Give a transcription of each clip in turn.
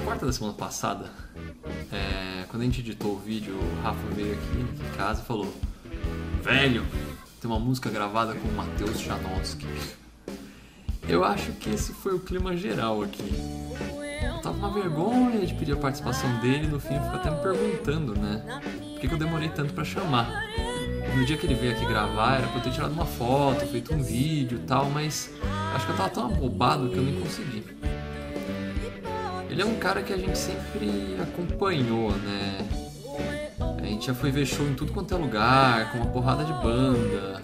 quarta da semana passada, é, quando a gente editou o vídeo, o Rafa veio aqui em casa e falou: Velho, tem uma música gravada com o Matheus Janowski. Eu acho que esse foi o clima geral aqui. Eu tava uma vergonha de pedir a participação dele, no fim eu fico até me perguntando, né? Por que, que eu demorei tanto para chamar? No dia que ele veio aqui gravar, era pra eu ter tirado uma foto, feito um vídeo e tal, mas acho que eu tava tão abobado que eu nem consegui. Ele é um cara que a gente sempre acompanhou, né? A gente já foi ver show em tudo quanto é lugar, com uma porrada de banda.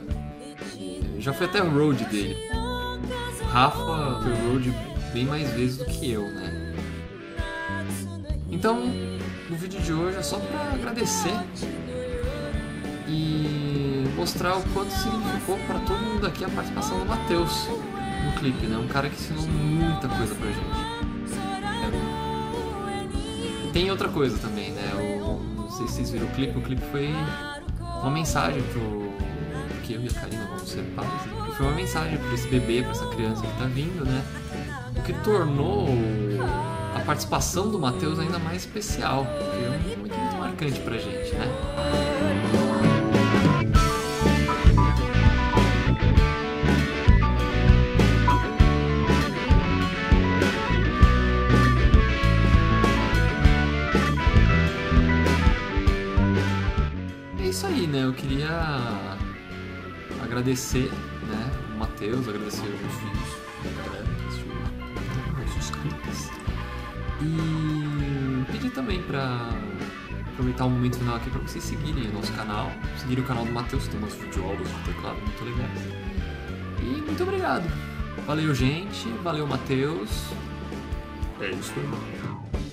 Já foi até o road dele. Rafa foi road bem mais vezes do que eu, né? Então, no vídeo de hoje é só pra agradecer e mostrar o quanto significou para todo mundo aqui a participação do Matheus no clipe, né? Um cara que ensinou muita coisa pra gente. Tem outra coisa também, né? O, não sei se vocês viram o clipe, o clipe foi uma mensagem pro. Porque eu e a Karina vamos ser pais. Né? Foi uma mensagem para esse bebê, para essa criança que tá vindo, né? O que tornou a participação do Matheus ainda mais especial. Porque é muito, muito marcante pra gente, né? Aí, né? Eu queria agradecer, né? O Matheus, agradecer os vídeos da galera que assistiu nossos clipes. E pedir também pra aproveitar o momento final aqui para vocês seguirem o nosso canal, seguirem o canal do Matheus, tem umas videoaulas de teclado muito legais. E muito obrigado. Valeu, gente. Valeu, Matheus. É isso aí.